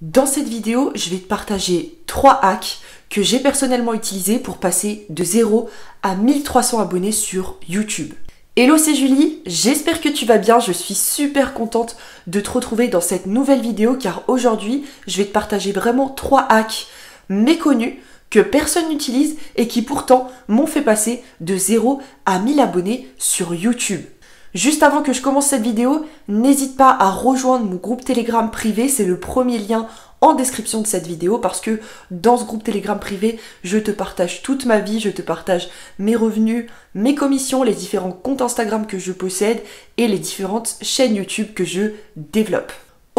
Dans cette vidéo, je vais te partager 3 hacks que j'ai personnellement utilisés pour passer de 0 à 1300 abonnés sur YouTube. Hello, c'est Julie, j'espère que tu vas bien, je suis super contente de te retrouver dans cette nouvelle vidéo car aujourd'hui, je vais te partager vraiment 3 hacks méconnus que personne n'utilise et qui pourtant m'ont fait passer de 0 à 1000 abonnés sur YouTube. Juste avant que je commence cette vidéo, n'hésite pas à rejoindre mon groupe Telegram privé, c'est le premier lien en description de cette vidéo parce que dans ce groupe Telegram privé, je te partage toute ma vie, je te partage mes revenus, mes commissions, les différents comptes Instagram que je possède et les différentes chaînes YouTube que je développe.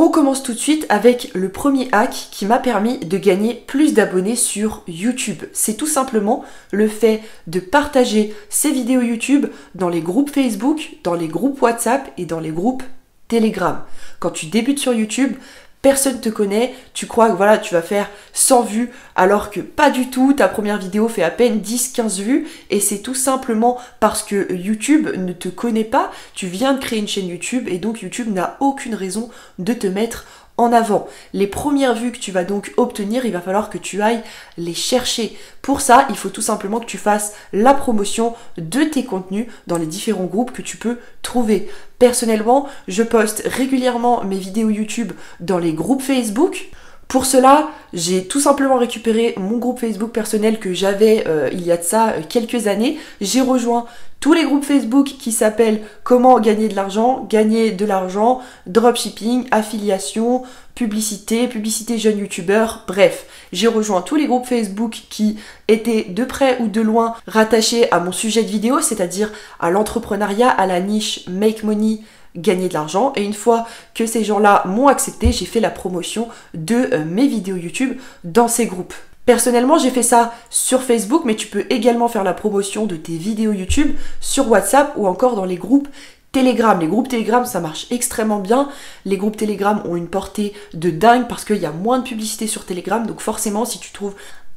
On commence tout de suite avec le premier hack qui m'a permis de gagner plus d'abonnés sur YouTube. C'est tout simplement le fait de partager ces vidéos YouTube dans les groupes Facebook, dans les groupes WhatsApp et dans les groupes Telegram. Quand tu débutes sur YouTube, personne te connaît, tu crois que voilà, tu vas faire 100 vues alors que pas du tout, ta première vidéo fait à peine 10-15 vues et c'est tout simplement parce que YouTube ne te connaît pas, tu viens de créer une chaîne YouTube et donc YouTube n'a aucune raison de te mettre en avant. Les premières vues que tu vas donc obtenir, il va falloir que tu ailles les chercher. Pour ça, il faut tout simplement que tu fasses la promotion de tes contenus dans les différents groupes que tu peux trouver. Personnellement, je poste régulièrement mes vidéos YouTube dans les groupes Facebook. Pour cela, j'ai tout simplement récupéré mon groupe Facebook personnel que j'avais euh, il y a de ça euh, quelques années. J'ai rejoint tous les groupes Facebook qui s'appellent Comment gagner de l'argent, gagner de l'argent, dropshipping, affiliation, publicité, publicité jeune youtubeur, bref. J'ai rejoint tous les groupes Facebook qui étaient de près ou de loin rattachés à mon sujet de vidéo, c'est-à-dire à l'entrepreneuriat, à la niche Make Money gagner de l'argent. Et une fois que ces gens-là m'ont accepté, j'ai fait la promotion de euh, mes vidéos YouTube dans ces groupes. Personnellement, j'ai fait ça sur Facebook, mais tu peux également faire la promotion de tes vidéos YouTube sur WhatsApp ou encore dans les groupes Telegram. Les groupes Telegram, ça marche extrêmement bien. Les groupes Telegram ont une portée de dingue parce qu'il y a moins de publicité sur Telegram. Donc forcément, si tu trouves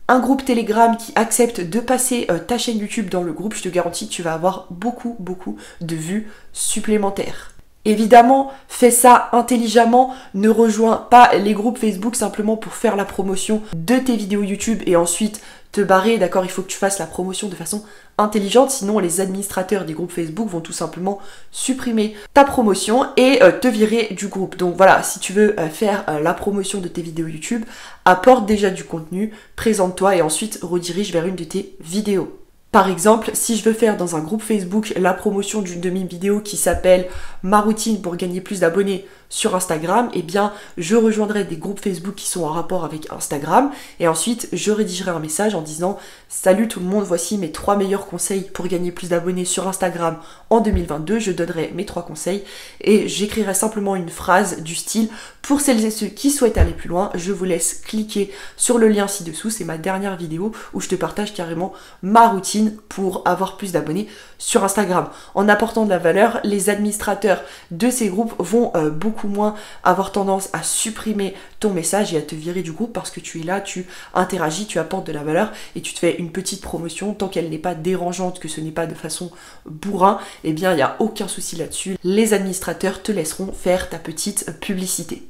un groupe Telegram qui accepte de passer euh, ta chaîne YouTube dans le groupe, je te garantis que tu vas avoir beaucoup, beaucoup de vues supplémentaires. Évidemment, fais ça intelligemment, ne rejoins pas les groupes Facebook simplement pour faire la promotion de tes vidéos YouTube et ensuite te barrer, d'accord Il faut que tu fasses la promotion de façon intelligente, sinon les administrateurs des groupes Facebook vont tout simplement supprimer ta promotion et euh, te virer du groupe. Donc voilà, si tu veux euh, faire euh, la promotion de tes vidéos YouTube, apporte déjà du contenu, présente-toi et ensuite redirige vers une de tes vidéos. Par exemple, si je veux faire dans un groupe Facebook la promotion d'une demi-vidéo qui s'appelle Ma routine pour gagner plus d'abonnés sur Instagram, eh bien, je rejoindrai des groupes Facebook qui sont en rapport avec Instagram et ensuite je rédigerai un message en disant Salut tout le monde, voici mes trois meilleurs conseils pour gagner plus d'abonnés sur Instagram en 2022. Je donnerai mes trois conseils et j'écrirai simplement une phrase du style Pour celles et ceux qui souhaitent aller plus loin, je vous laisse cliquer sur le lien ci-dessous. C'est ma dernière vidéo où je te partage carrément ma routine pour avoir plus d'abonnés sur Instagram. En apportant de la valeur, les administrateurs de ces groupes vont euh, beaucoup moins avoir tendance à supprimer ton message et à te virer du groupe parce que tu es là, tu interagis, tu apportes de la valeur et tu te fais une petite promotion tant qu'elle n'est pas dérangeante, que ce n'est pas de façon bourrin, eh bien il n'y a aucun souci là-dessus. Les administrateurs te laisseront faire ta petite publicité.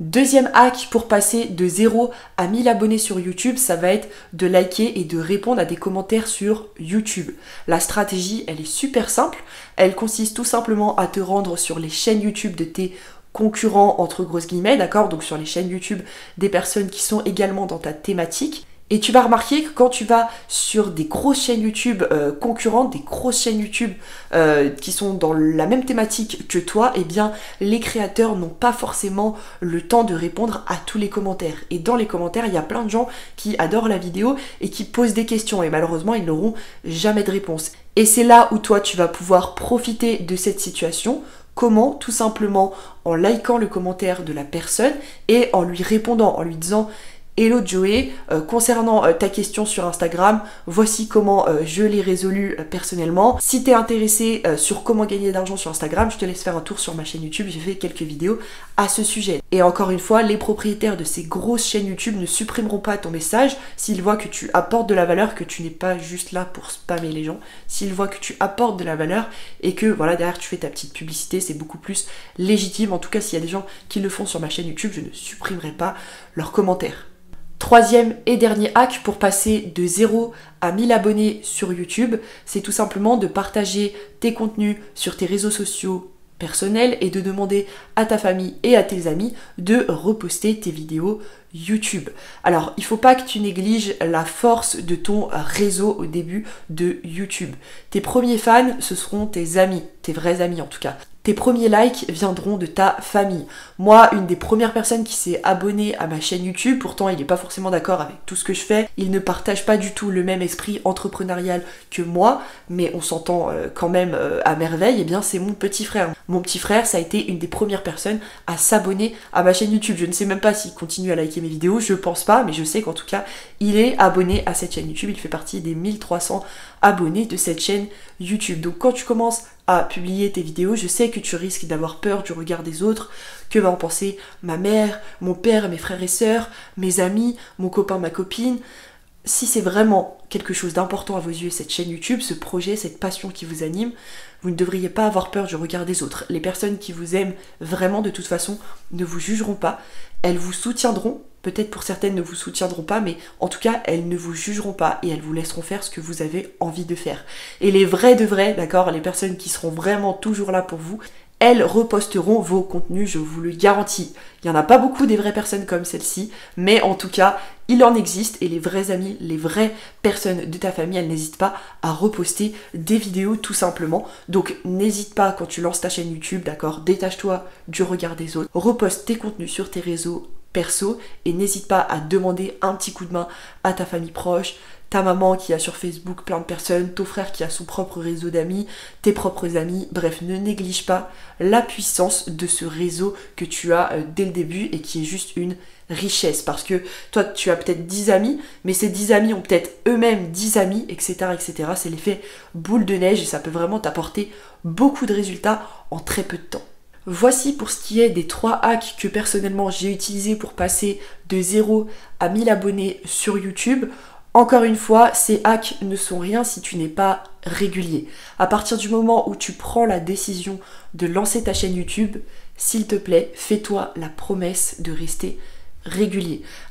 Deuxième hack pour passer de 0 à 1000 abonnés sur YouTube, ça va être de liker et de répondre à des commentaires sur YouTube. La stratégie, elle est super simple. Elle consiste tout simplement à te rendre sur les chaînes YouTube de tes concurrents entre grosses guillemets, d'accord Donc sur les chaînes YouTube des personnes qui sont également dans ta thématique. Et tu vas remarquer que quand tu vas sur des grosses chaînes YouTube euh, concurrentes, des grosses chaînes YouTube euh, qui sont dans la même thématique que toi, eh bien les créateurs n'ont pas forcément le temps de répondre à tous les commentaires. Et dans les commentaires, il y a plein de gens qui adorent la vidéo et qui posent des questions et malheureusement, ils n'auront jamais de réponse. Et c'est là où toi, tu vas pouvoir profiter de cette situation Comment Tout simplement en likant le commentaire de la personne et en lui répondant, en lui disant Hello Joey, euh, concernant euh, ta question sur Instagram, voici comment euh, je l'ai résolu personnellement. Si tu es intéressé sur comment gagner de l'argent sur Instagram, je te laisse faire un tour sur ma chaîne YouTube, j'ai fait quelques vidéos à ce sujet. Et encore une fois, les propriétaires de ces grosses chaînes YouTube ne supprimeront pas ton message s'ils voient que tu apportes de la valeur, que tu n'es pas juste là pour spammer les gens, s'ils voient que tu apportes de la valeur et que voilà derrière tu fais ta petite publicité, c'est beaucoup plus légitime. En tout cas, s'il y a des gens qui le font sur ma chaîne YouTube, je ne supprimerai pas leurs commentaires. Troisième et dernier hack pour passer de 0 à 1000 abonnés sur YouTube, c'est tout simplement de partager tes contenus sur tes réseaux sociaux personnels et de demander à ta famille et à tes amis de reposter tes vidéos YouTube. Alors, il faut pas que tu négliges la force de ton réseau au début de YouTube. Tes premiers fans, ce seront tes amis, tes vrais amis en tout cas. Tes premiers likes viendront de ta famille. Moi, une des premières personnes qui s'est abonnée à ma chaîne YouTube, pourtant il n'est pas forcément d'accord avec tout ce que je fais, il ne partage pas du tout le même esprit entrepreneurial que moi, mais on s'entend euh, quand même euh, à merveille, et eh bien c'est mon petit frère. Mon petit frère, ça a été une des premières personnes à s'abonner à ma chaîne YouTube. Je ne sais même pas s'il continue à liker mes vidéos, je pense pas, mais je sais qu'en tout cas, il est abonné à cette chaîne YouTube, il fait partie des 1300 abonnés de cette chaîne YouTube. Donc quand tu commences à publier tes vidéos, je sais que tu risques d'avoir peur du regard des autres, que va en penser ma mère, mon père, mes frères et sœurs, mes amis, mon copain, ma copine? Si c'est vraiment quelque chose d'important à vos yeux, cette chaîne YouTube, ce projet, cette passion qui vous anime, vous ne devriez pas avoir peur du regard des autres. Les personnes qui vous aiment vraiment, de toute façon, ne vous jugeront pas. Elles vous soutiendront Peut-être pour certaines ne vous soutiendront pas, mais en tout cas, elles ne vous jugeront pas et elles vous laisseront faire ce que vous avez envie de faire. Et les vrais de vrais, d'accord, les personnes qui seront vraiment toujours là pour vous, elles reposteront vos contenus, je vous le garantis. Il n'y en a pas beaucoup des vraies personnes comme celle-ci, mais en tout cas, il en existe et les vrais amis, les vraies personnes de ta famille, elles n'hésitent pas à reposter des vidéos tout simplement. Donc n'hésite pas quand tu lances ta chaîne YouTube, d'accord, détache-toi du regard des autres, reposte tes contenus sur tes réseaux et n'hésite pas à demander un petit coup de main à ta famille proche, ta maman qui a sur Facebook plein de personnes, ton frère qui a son propre réseau d'amis, tes propres amis, bref, ne néglige pas la puissance de ce réseau que tu as euh, dès le début et qui est juste une richesse. Parce que toi tu as peut-être 10 amis mais ces 10 amis ont peut-être eux-mêmes 10 amis etc etc c'est l'effet boule de neige et ça peut vraiment t'apporter beaucoup de résultats en très peu de temps Voici pour ce qui est des 3 hacks que personnellement j'ai utilisés pour passer de 0 à 1000 abonnés sur YouTube. Encore une fois, ces hacks ne sont rien si tu n'es pas régulier. À partir du moment où tu prends la décision de lancer ta chaîne YouTube, s'il te plaît, fais-toi la promesse de rester régulier.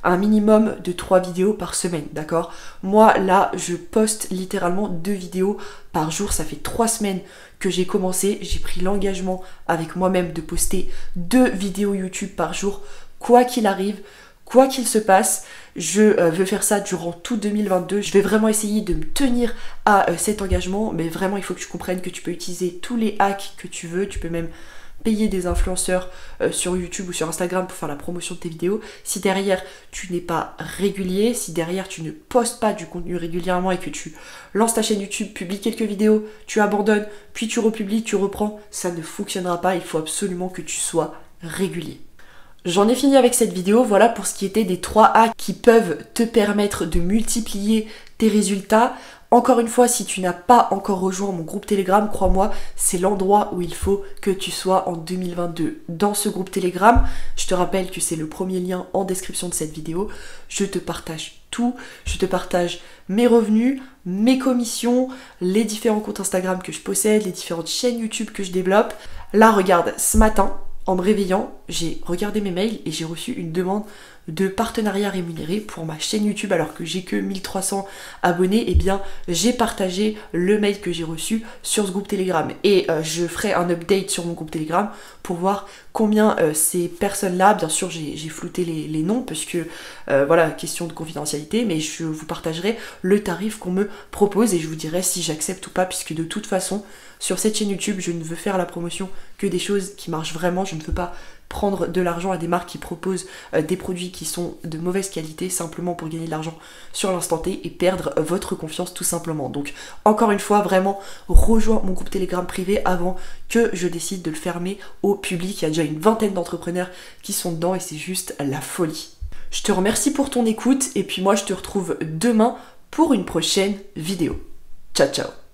Un minimum de 3 vidéos par semaine, d'accord? Moi, là, je poste littéralement 2 vidéos par jour. Ça fait 3 semaines que j'ai commencé. J'ai pris l'engagement avec moi-même de poster 2 vidéos YouTube par jour, quoi qu'il arrive. Quoi qu'il se passe, je euh, veux faire ça durant tout 2022. Je vais vraiment essayer de me tenir à euh, cet engagement, mais vraiment il faut que tu comprennes que tu peux utiliser tous les hacks que tu veux. Tu peux même payer des influenceurs euh, sur YouTube ou sur Instagram pour faire la promotion de tes vidéos, si derrière tu n'es pas régulier, si derrière tu ne postes pas du contenu régulièrement et que tu lances ta chaîne YouTube, publies quelques vidéos, tu abandonnes, puis tu republies, tu reprends, ça ne fonctionnera pas, il faut absolument que tu sois régulier. J'en ai fini avec cette vidéo, voilà pour ce qui était des 3 hacks qui peuvent te permettre de multiplier tes résultats. Encore une fois, si tu n'as pas encore rejoint mon groupe Telegram, crois-moi, c'est l'endroit où il faut que tu sois en 2022. Dans ce groupe Telegram, je te rappelle que c'est le premier lien en description de cette vidéo. Je te partage tout, je te partage mes revenus, mes commissions, les différents comptes Instagram que je possède, les différentes chaînes YouTube que je développe. Là, regarde, ce matin, en me réveillant, j'ai regardé mes mails et j'ai reçu une demande de partenariat rémunéré pour ma chaîne YouTube alors que j'ai que 1300 abonnés, et eh bien j'ai partagé le mail que j'ai reçu sur ce groupe Telegram. Et euh, je ferai un update sur mon groupe Telegram pour voir combien euh, ces personnes-là, bien sûr j'ai flouté les, noms parce que euh, voilà, question de confidentialité, mais je vous partagerai le tarif qu'on me propose et je vous dirai si j'accepte ou pas puisque de toute façon sur cette chaîne YouTube je ne veux faire la promotion que des choses qui marchent vraiment, je ne veux pas prendre de l'argent à des marques qui proposent euh, des produits qui sont de mauvaise qualité simplement pour gagner de l'argent sur l'instant T et perdre votre confiance tout simplement. Donc encore une fois, vraiment rejoins mon groupe Telegram privé avant que je décide de le fermer au public. Il y a déjà une vingtaine d'entrepreneurs qui sont dedans et c'est juste la folie. Je te remercie pour ton écoute et puis moi je te retrouve demain pour une prochaine vidéo. Ciao ciao